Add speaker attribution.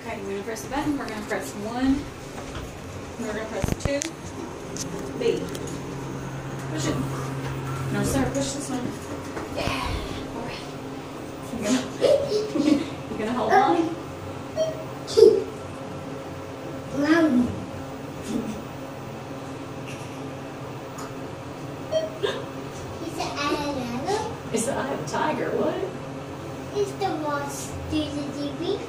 Speaker 1: Okay, we're going to press the button. We're going to press 1. We're going to press 2. B. Push it. No, sir. Push this one. Yeah. All right. You're going to, You going to hold on. It's the eye of a tiger, what?
Speaker 2: Is the watch do